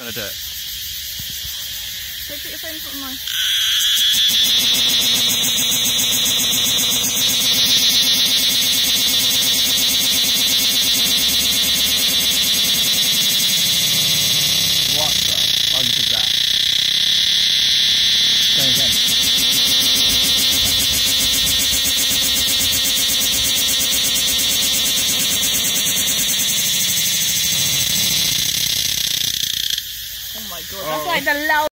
gonna do it. Go put your phone in mine. My god, oh. that's like the loudest.